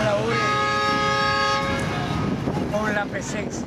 colabore con la presencia.